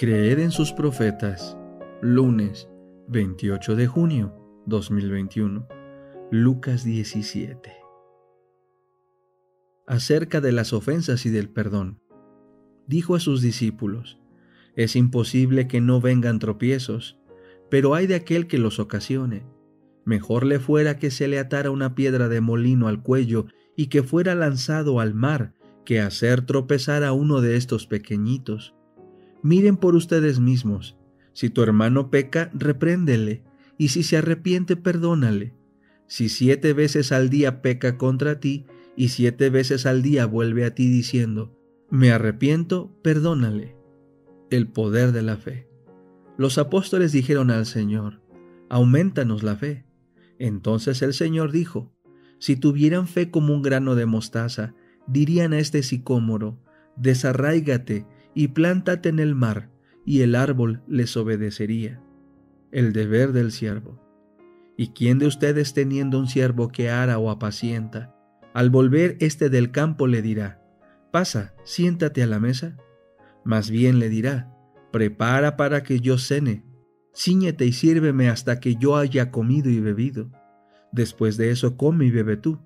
Creed en sus profetas. Lunes 28 de junio 2021. Lucas 17. Acerca de las ofensas y del perdón. Dijo a sus discípulos, es imposible que no vengan tropiezos, pero hay de aquel que los ocasione. Mejor le fuera que se le atara una piedra de molino al cuello y que fuera lanzado al mar que hacer tropezar a uno de estos pequeñitos. Miren por ustedes mismos. Si tu hermano peca, repréndele, y si se arrepiente, perdónale. Si siete veces al día peca contra ti, y siete veces al día vuelve a ti diciendo, me arrepiento, perdónale. El poder de la fe. Los apóstoles dijeron al Señor, aumentanos la fe. Entonces el Señor dijo, si tuvieran fe como un grano de mostaza, dirían a este sicómoro, desarráigate y plántate en el mar, y el árbol les obedecería. El deber del siervo. ¿Y quién de ustedes teniendo un siervo que ara o apacienta, al volver este del campo le dirá, pasa, siéntate a la mesa? Más bien le dirá, prepara para que yo cene, ciñete y sírveme hasta que yo haya comido y bebido. Después de eso come y bebe tú.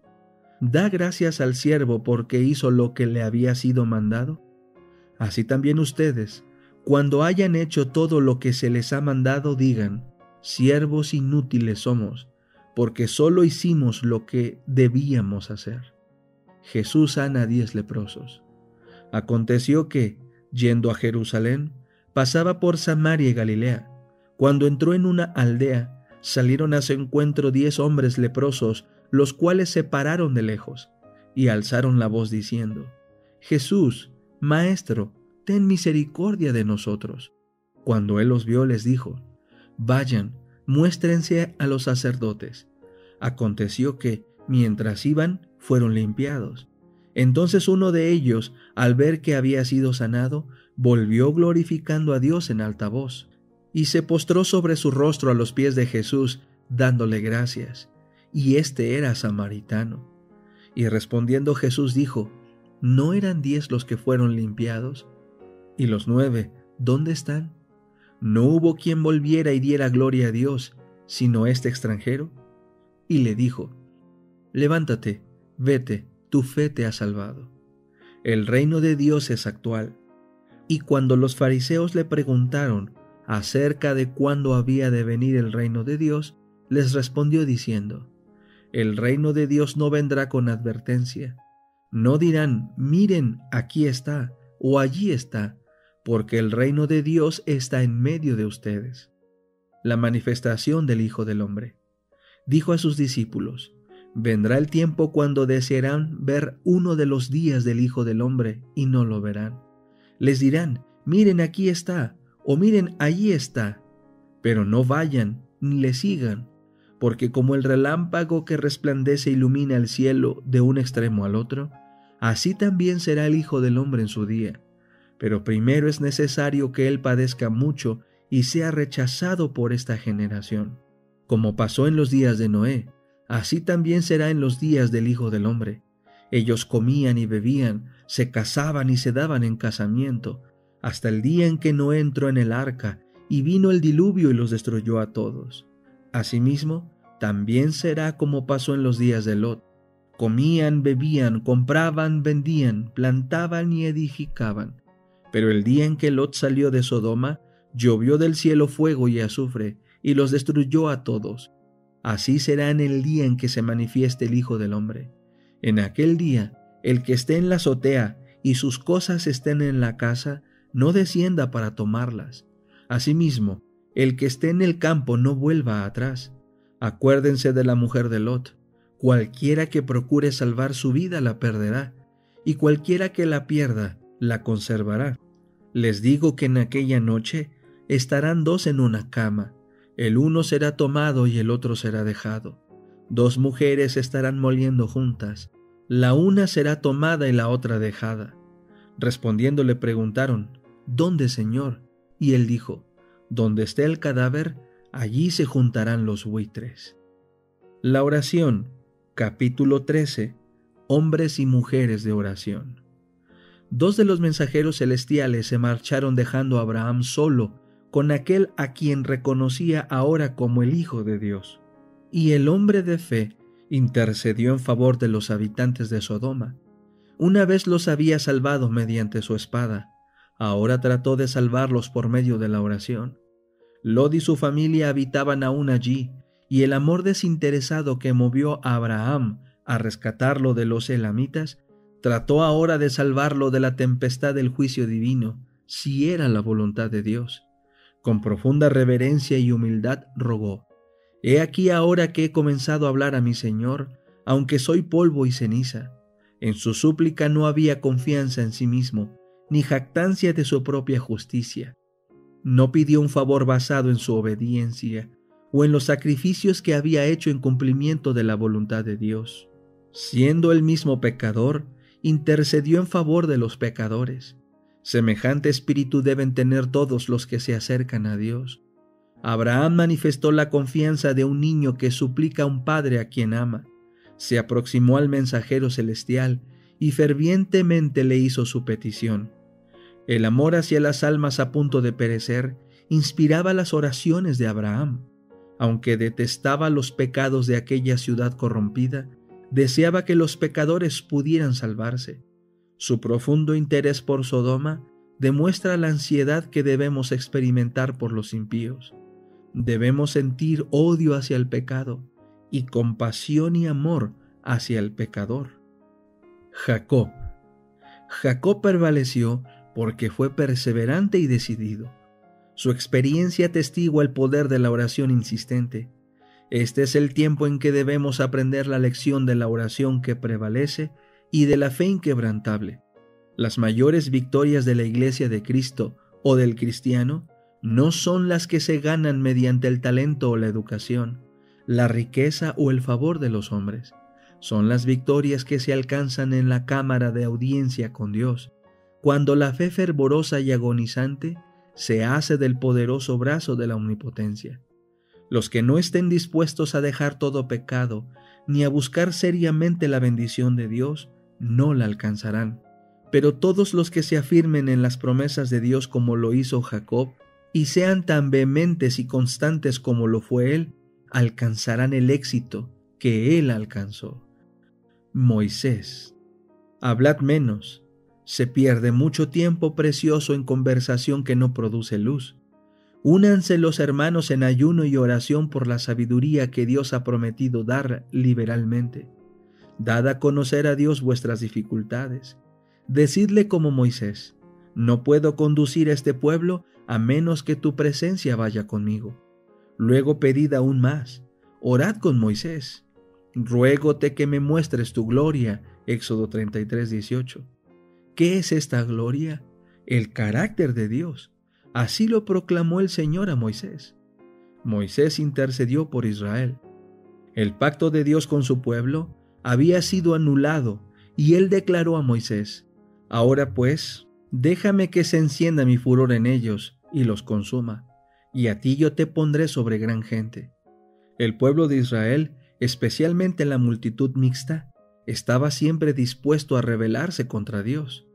Da gracias al siervo porque hizo lo que le había sido mandado. Así también ustedes, cuando hayan hecho todo lo que se les ha mandado, digan, siervos inútiles somos, porque solo hicimos lo que debíamos hacer. Jesús sana a diez leprosos. Aconteció que, yendo a Jerusalén, pasaba por Samaria y Galilea. Cuando entró en una aldea, salieron a su encuentro diez hombres leprosos, los cuales se pararon de lejos, y alzaron la voz diciendo, Jesús, Maestro, ten misericordia de nosotros. Cuando él los vio, les dijo, Vayan, muéstrense a los sacerdotes. Aconteció que, mientras iban, fueron limpiados. Entonces uno de ellos, al ver que había sido sanado, volvió glorificando a Dios en alta voz, y se postró sobre su rostro a los pies de Jesús, dándole gracias. Y éste era samaritano. Y respondiendo Jesús dijo, ¿No eran diez los que fueron limpiados? ¿Y los nueve, dónde están? ¿No hubo quien volviera y diera gloria a Dios, sino este extranjero? Y le dijo, Levántate, vete, tu fe te ha salvado. El reino de Dios es actual. Y cuando los fariseos le preguntaron acerca de cuándo había de venir el reino de Dios, les respondió diciendo, El reino de Dios no vendrá con advertencia no dirán, miren, aquí está o allí está, porque el reino de Dios está en medio de ustedes. La manifestación del Hijo del Hombre. Dijo a sus discípulos, vendrá el tiempo cuando desearán ver uno de los días del Hijo del Hombre y no lo verán. Les dirán, miren, aquí está, o miren, allí está, pero no vayan ni le sigan, porque como el relámpago que resplandece ilumina el cielo de un extremo al otro, así también será el Hijo del Hombre en su día. Pero primero es necesario que Él padezca mucho y sea rechazado por esta generación. Como pasó en los días de Noé, así también será en los días del Hijo del Hombre. Ellos comían y bebían, se casaban y se daban en casamiento, hasta el día en que Noé entró en el arca, y vino el diluvio y los destruyó a todos. Asimismo, también será como pasó en los días de Lot Comían, bebían, compraban, vendían, plantaban y edificaban. Pero el día en que Lot salió de Sodoma, llovió del cielo fuego y azufre, y los destruyó a todos. Así será en el día en que se manifieste el Hijo del Hombre. En aquel día, el que esté en la azotea y sus cosas estén en la casa, no descienda para tomarlas. Asimismo, el que esté en el campo no vuelva atrás. Acuérdense de la mujer de Lot Cualquiera que procure salvar su vida la perderá, y cualquiera que la pierda la conservará. Les digo que en aquella noche estarán dos en una cama, el uno será tomado y el otro será dejado. Dos mujeres estarán moliendo juntas, la una será tomada y la otra dejada. Respondiendo le preguntaron, ¿Dónde, Señor? Y él dijo, Donde esté el cadáver, allí se juntarán los buitres. La oración capítulo 13, hombres y mujeres de oración. Dos de los mensajeros celestiales se marcharon dejando a Abraham solo con aquel a quien reconocía ahora como el Hijo de Dios. Y el hombre de fe intercedió en favor de los habitantes de Sodoma. Una vez los había salvado mediante su espada, ahora trató de salvarlos por medio de la oración. Lod y su familia habitaban aún allí, y el amor desinteresado que movió a Abraham a rescatarlo de los elamitas, trató ahora de salvarlo de la tempestad del juicio divino, si era la voluntad de Dios. Con profunda reverencia y humildad rogó, He aquí ahora que he comenzado a hablar a mi Señor, aunque soy polvo y ceniza. En su súplica no había confianza en sí mismo, ni jactancia de su propia justicia. No pidió un favor basado en su obediencia o en los sacrificios que había hecho en cumplimiento de la voluntad de Dios. Siendo el mismo pecador, intercedió en favor de los pecadores. Semejante espíritu deben tener todos los que se acercan a Dios. Abraham manifestó la confianza de un niño que suplica a un padre a quien ama. Se aproximó al mensajero celestial y fervientemente le hizo su petición. El amor hacia las almas a punto de perecer inspiraba las oraciones de Abraham. Aunque detestaba los pecados de aquella ciudad corrompida, deseaba que los pecadores pudieran salvarse. Su profundo interés por Sodoma demuestra la ansiedad que debemos experimentar por los impíos. Debemos sentir odio hacia el pecado y compasión y amor hacia el pecador. Jacob. Jacob prevaleció porque fue perseverante y decidido. Su experiencia testigua el poder de la oración insistente. Este es el tiempo en que debemos aprender la lección de la oración que prevalece y de la fe inquebrantable. Las mayores victorias de la Iglesia de Cristo o del cristiano no son las que se ganan mediante el talento o la educación, la riqueza o el favor de los hombres. Son las victorias que se alcanzan en la cámara de audiencia con Dios, cuando la fe fervorosa y agonizante se hace del poderoso brazo de la omnipotencia. Los que no estén dispuestos a dejar todo pecado, ni a buscar seriamente la bendición de Dios, no la alcanzarán. Pero todos los que se afirmen en las promesas de Dios como lo hizo Jacob, y sean tan vehementes y constantes como lo fue él, alcanzarán el éxito que él alcanzó. Moisés. Hablad menos. Se pierde mucho tiempo precioso en conversación que no produce luz. Únanse los hermanos en ayuno y oración por la sabiduría que Dios ha prometido dar liberalmente. Dad a conocer a Dios vuestras dificultades. Decidle como Moisés, no puedo conducir este pueblo a menos que tu presencia vaya conmigo. Luego pedid aún más, orad con Moisés. Ruégote que me muestres tu gloria. Éxodo 33, 18. ¿Qué es esta gloria? El carácter de Dios Así lo proclamó el Señor a Moisés. Moisés intercedió por Israel. El pacto de Dios con su pueblo había sido anulado y él declaró a Moisés, Ahora pues, déjame que se encienda mi furor en ellos y los consuma, y a ti yo te pondré sobre gran gente. El pueblo de Israel, especialmente la multitud mixta, estaba siempre dispuesto a rebelarse contra Dios.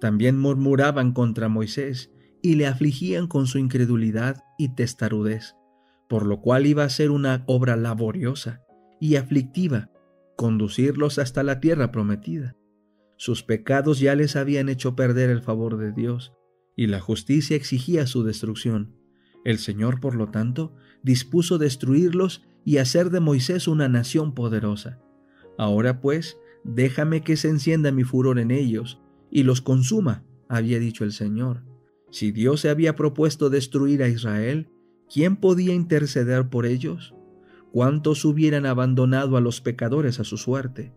También murmuraban contra Moisés y le afligían con su incredulidad y testarudez, por lo cual iba a ser una obra laboriosa y aflictiva conducirlos hasta la tierra prometida. Sus pecados ya les habían hecho perder el favor de Dios, y la justicia exigía su destrucción. El Señor, por lo tanto, dispuso destruirlos y hacer de Moisés una nación poderosa. Ahora pues, déjame que se encienda mi furor en ellos, y los consuma, había dicho el Señor. Si Dios se había propuesto destruir a Israel, ¿quién podía interceder por ellos? ¿Cuántos hubieran abandonado a los pecadores a su suerte?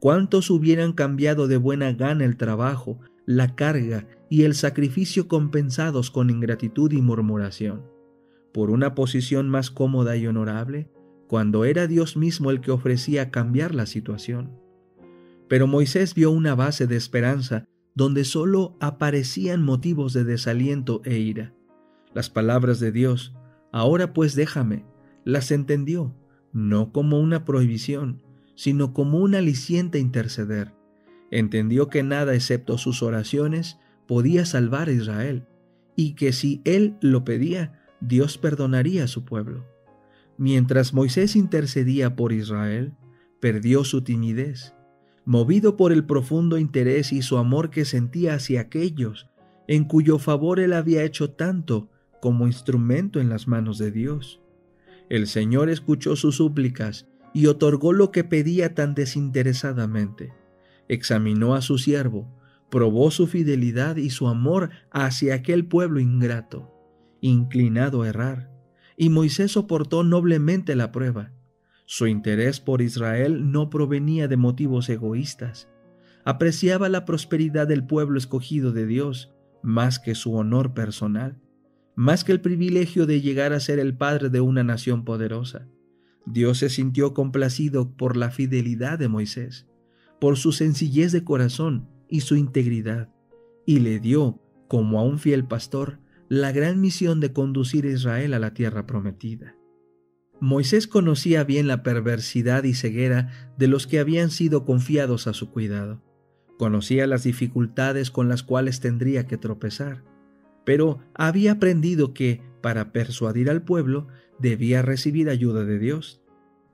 ¿Cuántos hubieran cambiado de buena gana el trabajo, la carga y el sacrificio compensados con ingratitud y murmuración? Por una posición más cómoda y honorable, cuando era Dios mismo el que ofrecía cambiar la situación. Pero Moisés vio una base de esperanza donde solo aparecían motivos de desaliento e ira. Las palabras de Dios, ahora pues déjame, las entendió, no como una prohibición, sino como un aliciente interceder. entendió que nada excepto sus oraciones podía salvar a Israel, y que si él lo pedía, Dios perdonaría a su pueblo. Mientras Moisés intercedía por Israel, perdió su timidez, movido por el profundo interés y su amor que sentía hacia aquellos en cuyo favor él había hecho tanto como instrumento en las manos de Dios. El Señor escuchó sus súplicas y otorgó lo que pedía tan desinteresadamente. Examinó a su siervo, probó su fidelidad y su amor hacia aquel pueblo ingrato, inclinado a errar, y Moisés soportó noblemente la prueba. Su interés por Israel no provenía de motivos egoístas. Apreciaba la prosperidad del pueblo escogido de Dios más que su honor personal, más que el privilegio de llegar a ser el padre de una nación poderosa. Dios se sintió complacido por la fidelidad de Moisés, por su sencillez de corazón y su integridad, y le dio, como a un fiel pastor, la gran misión de conducir a Israel a la tierra prometida. Moisés conocía bien la perversidad y ceguera de los que habían sido confiados a su cuidado. Conocía las dificultades con las cuales tendría que tropezar, pero había aprendido que, para persuadir al pueblo, debía recibir ayuda de Dios.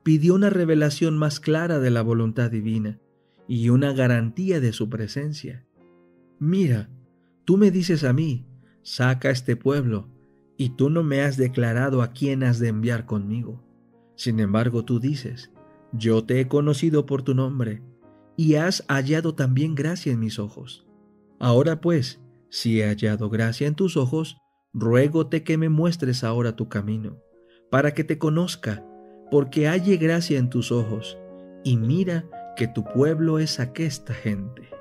Pidió una revelación más clara de la voluntad divina y una garantía de su presencia. Mira, tú me dices a mí, saca este pueblo, y tú no me has declarado a quién has de enviar conmigo. Sin embargo, tú dices, yo te he conocido por tu nombre, y has hallado también gracia en mis ojos. Ahora pues, si he hallado gracia en tus ojos, ruégote que me muestres ahora tu camino, para que te conozca, porque halle gracia en tus ojos, y mira que tu pueblo es aquesta gente.